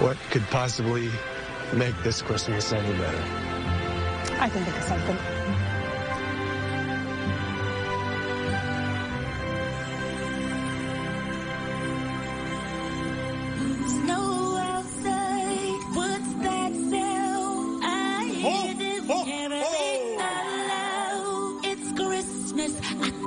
what could possibly make this Christmas any better? I can think of something. Oh, oh. It's Christmas.